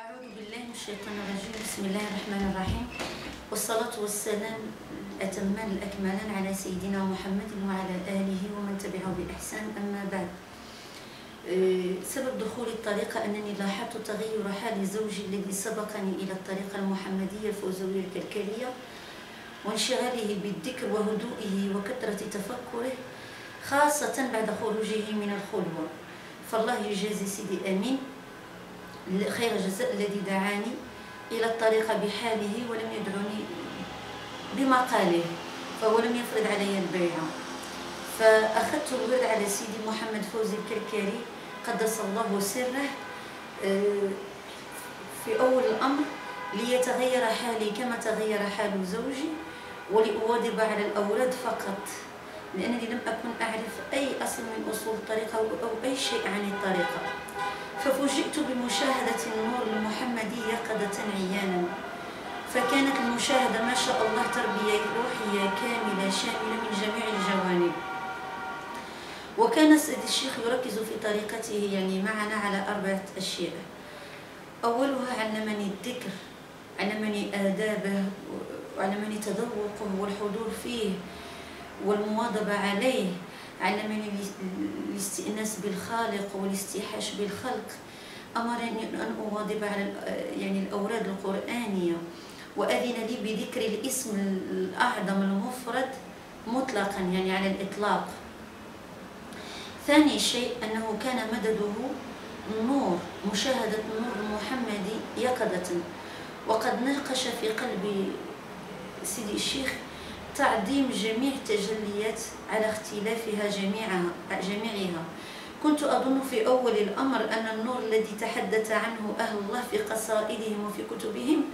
أعوذ بالله من الشيطان الرجيم. بسم الله الرحمن الرحيم. والصلاة والسلام الأتمان الأكملان على سيدنا محمد وعلى آله ومن تبعه بإحسان. أما بعد أه، سبب دخولي الطريقة أنني لاحظت تغير حال زوجي الذي سبقني إلى الطريقة المحمدية الفوزوية الكلكلية وانشغاله بالذكر وهدوئه وكثرة تفكره خاصة بعد خروجه من الخلوة. فالله يجازي سيدي أمين. خير الجزاء الذي دعاني إلى الطريقة بحاله ولم يدعني بمقاله فهو لم يفرض علي البيعة فأخذت الورد على سيدي محمد فوزي الكركاري قدس الله سره آه، في أول الأمر ليتغير حالي كما تغير حال زوجي ولأواظب على الأوراد فقط. لأنني لم أكن أعرف أي أصل من أصول الطريقة أو أي شيء عن الطريقة. ففوجئت بمشاهدة النور المحمدي يقظة عيانا. فكانت المشاهدة ما شاء الله تربية روحية كاملة شاملة من جميع الجوانب. وكان سيد الشيخ يركز في طريقته يعني معنا على أربعة أشياء. أولها علمني الذكر علمني آدابه وعلمني تذوقه والحضور فيه. والمواظبة عليه علمني الاستئناس بالخالق والاستيحاش بالخلق. أمرني أن أواظب على يعني الأوراد القرآنية. وأذن لي بذكر الاسم الأعظم المفرد مطلقا يعني على الإطلاق. ثاني شيء أنه كان مدده نور مشاهدة النور المحمدي يقظة. وقد ناقش في قلب سيدي الشيخ تعظيم جميع التجليات على اختلافها جميعها جميعها. كنت أظن في أول الأمر أن النور الذي تحدث عنه أهل الله في قصائدهم وفي كتبهم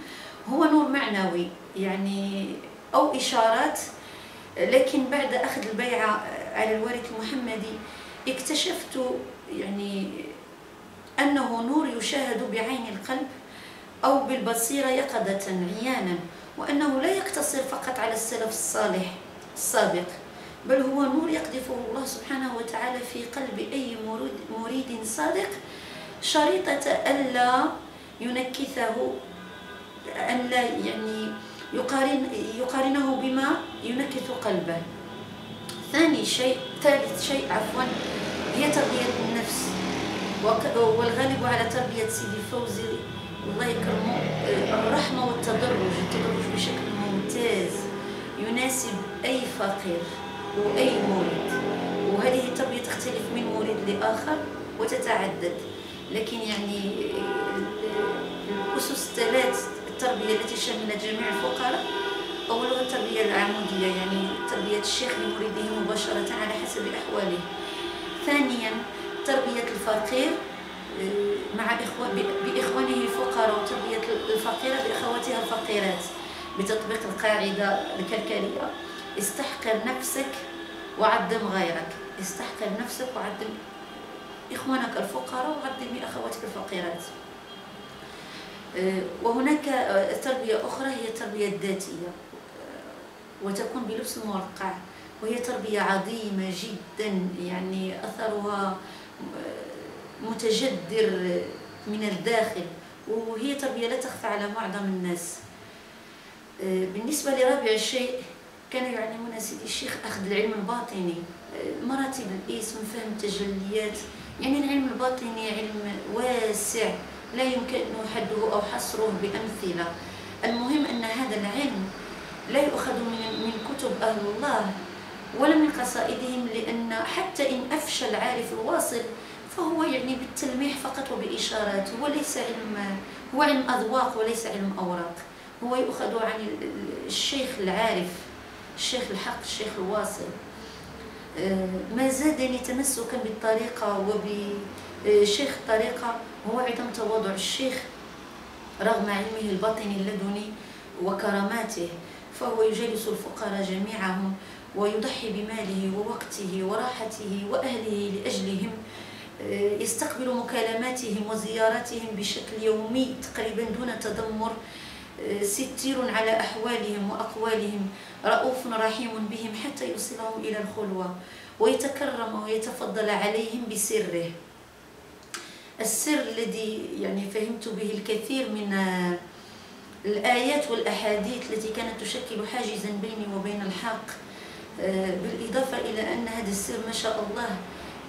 هو نور معنوي يعني أو إشارات لكن بعد أخذ البيعة على الوارث المحمدي اكتشفت يعني أنه نور يشاهد بعين القلب أو بالبصيرة يقظة عيانا. وأنه لا يقتصر فقط على السلف الصالح السابق بل هو نور يقذفه الله سبحانه وتعالى في قلب أي مريد صادق. شريطة ألا ينكثه أن لا يعني يقارن يقارنه بما ينكث قلبه. ثاني شيء ثالث شيء عفوا هي تربية النفس والغالب على تربية سيدي فوزي الله يكرمه الرحمة والتدرج التدرج بشكل ممتاز. يناسب أي فقير وأي مريد وهذه التربية تختلف من مريد لآخر وتتعدد. لكن يعني الأسس الثلاث التربية التي شملت جميع الفقراء أولها التربية العمودية يعني تربية الشيخ لمريده مباشرة على حسب أحواله. ثانيا تربية الفقير مع إخوة بإخوانه الفقراء وتربية الفقيرة بأخواتها الفقيرات. بتطبيق القاعدة الكركرية استحقر نفسك وعدم غيرك. استحقر نفسك وعدم إخوانك الفقراء وعدم أخواتك الفقيرات. وهناك تربية أخرى هي التربية الذاتية. وتكون بلبس المرقع وهي تربية عظيمة جدا يعني أثرها متجدر من الداخل وهي تربية لا تخفى على معظم الناس. آه، بالنسبة لرابع شيء كان يعلمنا سيدي الشيخ أخذ العلم الباطني. آه، مراتب الاسم فهم التجليات. يعني العلم الباطني علم واسع لا يمكن حده أو حصره بأمثلة. المهم أن هذا العلم لا يؤخذ من من كتب أهل الله ولا من قصائدهم لأن حتى إن أفشل عارف الواصل فهو يعني بالتلميح فقط وبإشارات هو ليس علم هو علم أذواق وليس علم أوراق. هو يؤخذ عن الشيخ العارف الشيخ الحق الشيخ الواصل. آه، ما زادني تمسكا بالطريقة وبشيخ الطريقة هو عدم تواضع. الشيخ رغم علمه الباطني اللدني وكراماته فهو يجالس الفقراء جميعهم ويضحي بماله ووقته وراحته وأهله لأجلهم. يستقبل مكالماتهم وزياراتهم بشكل يومي تقريبا دون تذمر آه، ستير على أحوالهم وأقوالهم رؤوف رحيم بهم حتى يوصلهم إلى الخلوة ويتكرم ويتفضل عليهم بسره. السر الذي يعني فهمت به الكثير من الآيات والأحاديث التي كانت تشكل حاجزا بيني وبين الحق آه، بالإضافة إلى أن هذا السر ما شاء الله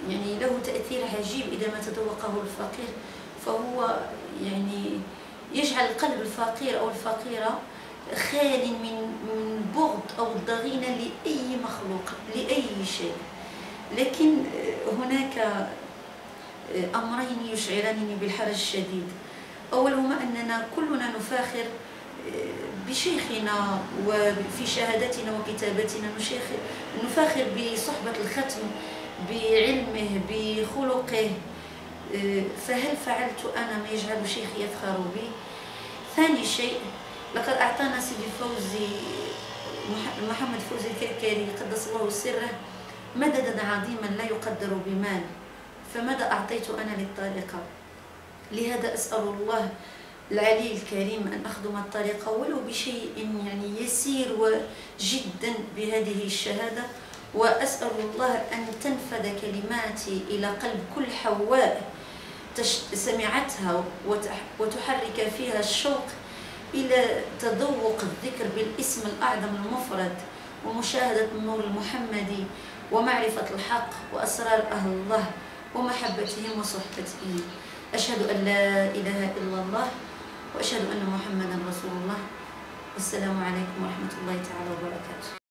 يعني له تأثير عجيب إذا ما تذوقه الفقير فهو يعني يجعل قلب الفقير أو الفقيرة خال من من بغض أو ضغينة لأي مخلوق لأي شيء. لكن هناك أمرين يشعرانني بالحرج الشديد. أولهما أننا كلنا نفاخر بشيخنا وفي شهادتنا وكتابتنا نفاخر بصحبة الختم بعلمه بخلقه. فهل فعلت أنا ما يجعل شيخي يفخر بي؟ ثاني شيء لقد أعطانا سيدي فوزي محمد فوزي الكركاري قدس الله سره مددا عظيما لا يقدر بمال. فماذا أعطيت أنا للطريقة؟ لهذا أسأل الله العلي الكريم أن أخدم الطريقة ولو بشيء يعني يسير وجدا بهذه الشهادة. وأسأل الله أن تنفذ كلماتي إلى قلب كل حواء سمعتها وتحرك فيها الشوق إلى تذوق الذكر بالاسم الأعظم المفرد ومشاهدة النور المحمدي ومعرفة الحق وأسرار أهل الله ومحبتهم وصحبتهم أشهد أن لا إله إلا الله وأشهد أن محمدا رسول الله. والسلام عليكم ورحمة الله تعالى وبركاته.